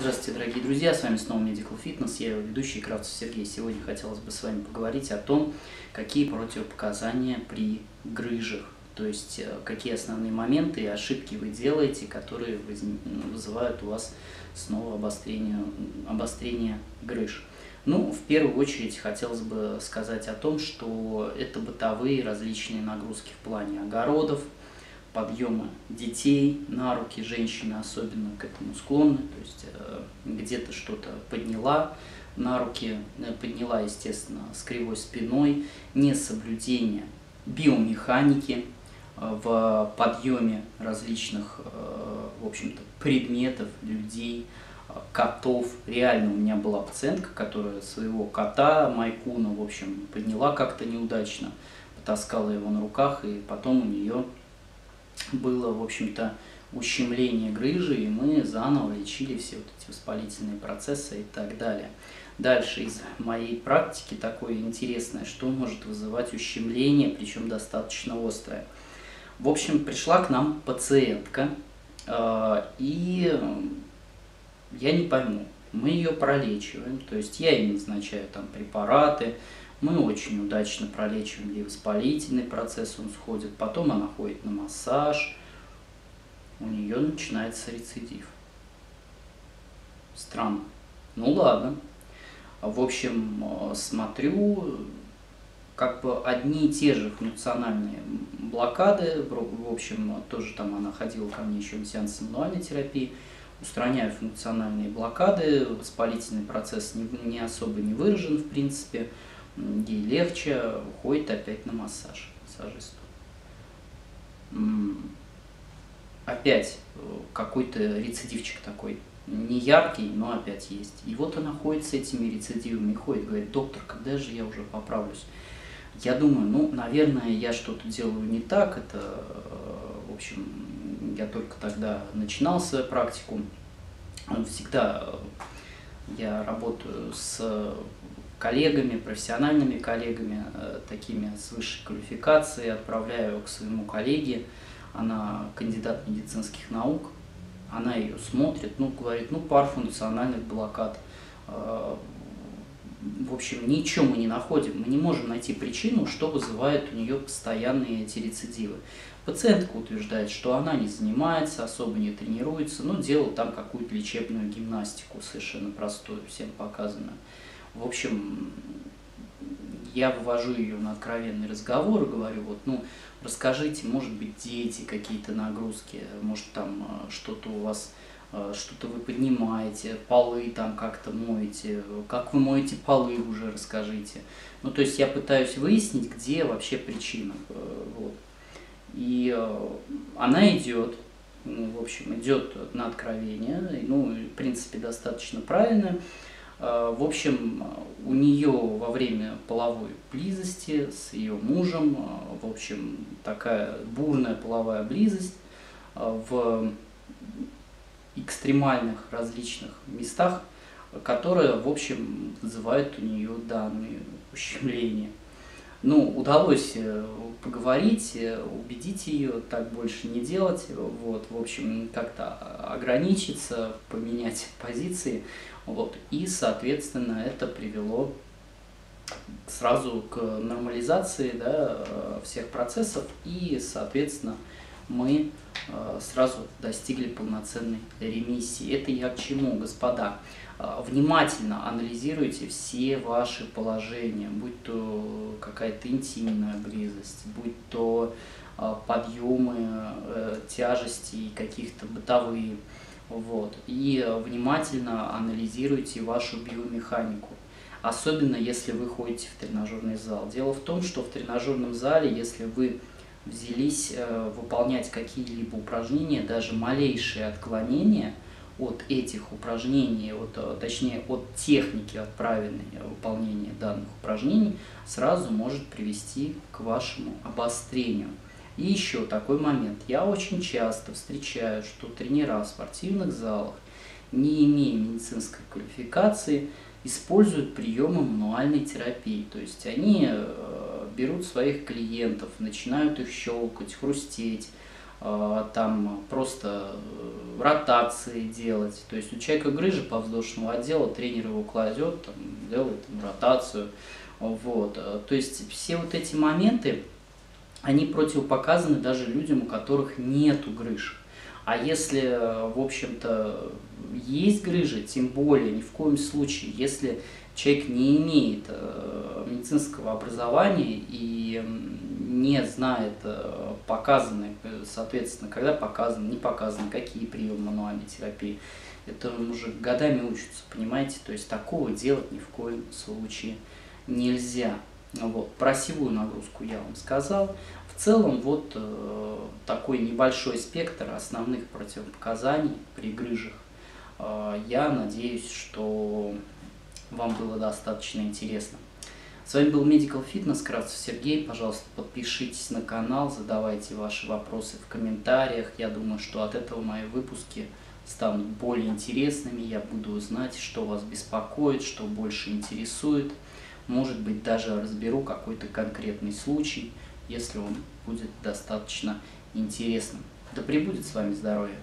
Здравствуйте, дорогие друзья, с вами снова Medical Fitness, я его ведущий Кравцев Сергей. Сегодня хотелось бы с вами поговорить о том, какие противопоказания при грыжах, то есть э, какие основные моменты и ошибки вы делаете, которые вызывают у вас снова обострение, обострение грыж. Ну, в первую очередь хотелось бы сказать о том, что это бытовые различные нагрузки в плане огородов, подъема детей на руки, женщины особенно к этому склонны, то есть э, где-то что-то подняла на руки, э, подняла, естественно, с кривой спиной, несоблюдение биомеханики э, в подъеме различных, в общем-то, предметов, людей, котов. Реально у меня была пациентка, которая своего кота, Майкуна, в общем, подняла как-то неудачно, потаскала его на руках, и потом у нее было, в общем-то, ущемление грыжи, и мы заново лечили все вот эти воспалительные процессы и так далее. Дальше из моей практики такое интересное, что может вызывать ущемление, причем достаточно острое. В общем, пришла к нам пациентка, э, и я не пойму, мы ее пролечиваем, то есть я ей назначаю там препараты, мы очень удачно пролечиваем воспалительный процесс, он сходит. Потом она ходит на массаж, у нее начинается рецидив. Странно. Ну ладно. В общем, э, смотрю, как бы одни и те же функциональные блокады, в общем, тоже там она ходила ко мне еще на сеанс мануальной терапии, устраняю функциональные блокады, воспалительный процесс не, не особо не выражен в принципе, ей легче, уходит опять на массаж массажисту. Опять э, какой-то рецидивчик такой, не яркий, но опять есть. И вот она ходит с этими рецидивами, ходит, говорит, доктор, когда же я уже поправлюсь? Я думаю, ну, наверное, я что-то делаю не так, это, э, в общем, я только тогда начинал свою практику. Всегда я работаю с коллегами, профессиональными коллегами, э, такими с высшей квалификацией, отправляю к своему коллеге, она кандидат медицинских наук, она ее смотрит, ну, говорит, ну, пар функциональных блокад. Э, в общем, ничего мы не находим, мы не можем найти причину, что вызывает у нее постоянные эти рецидивы. Пациентка утверждает, что она не занимается, особо не тренируется, но делала там какую-то лечебную гимнастику совершенно простую, всем показанную. В общем, я вывожу ее на откровенный разговор и говорю, вот, ну, расскажите, может быть, дети, какие-то нагрузки, может, там э, что-то у вас, э, что-то вы поднимаете, полы там как-то моете, как вы моете полы уже расскажите. Ну, то есть я пытаюсь выяснить, где вообще причина. Э, вот. И она идет, ну, в общем, идет на откровение, ну, в принципе, достаточно правильно. Э, в общем, у нее во время половой близости с ее мужем, э, в общем, такая бурная половая близость э, в экстремальных различных местах, которая, в общем, вызывает у нее данные ущемления. Ну, удалось поговорить, убедить ее так больше не делать, вот, в общем, как-то ограничиться, поменять позиции. Вот. И, соответственно, это привело сразу к нормализации да, э, всех процессов, и, соответственно, мы э, сразу достигли полноценной ремиссии. Это я к чему, господа? Э, внимательно анализируйте все ваши положения, будь то какая-то интимная близость, будь то подъемы тяжестей каких-то бытовые, вот. И внимательно анализируйте вашу биомеханику. Особенно если вы ходите в тренажерный зал. Дело в том, что в тренажерном зале, если вы взялись э, выполнять какие-либо упражнения, даже малейшие отклонения от этих упражнений, от, э, точнее от техники отправленной выполнения данных упражнений, сразу может привести к вашему обострению. И еще такой момент. Я очень часто встречаю, что тренера в спортивных залах, не имея медицинской квалификации, используют приемы мануальной терапии. То есть они э, берут своих клиентов, начинают их щелкать, хрустеть, там просто э, ротации делать. То есть у человека грыжа повздошного отдела, тренер его кладет, там, делает там, ротацию. Вот. То есть все вот эти моменты, они противопоказаны даже людям, у которых нету грыж. А если, в общем-то, есть грыжа, тем более, ни в коем случае, если человек не имеет э, медицинского образования и не знает э, показаны, соответственно, когда показаны, не показаны, какие приемы мануальной терапии, это уже годами учатся, понимаете? То есть такого делать ни в коем случае нельзя. Вот. Про силовую нагрузку я вам сказал. Целом вот э, такой небольшой спектр основных противопоказаний при грыжах. Э, я надеюсь, что вам было достаточно интересно. С вами был Medical Fitness, Кравцев Сергей. Пожалуйста, подпишитесь на канал, задавайте ваши вопросы в комментариях. Я думаю, что от этого мои выпуски станут более интересными. Я буду знать, что вас беспокоит, что больше интересует. Может быть, даже разберу какой-то конкретный случай, если он будет достаточно интересным. Да пребудет с вами здоровье!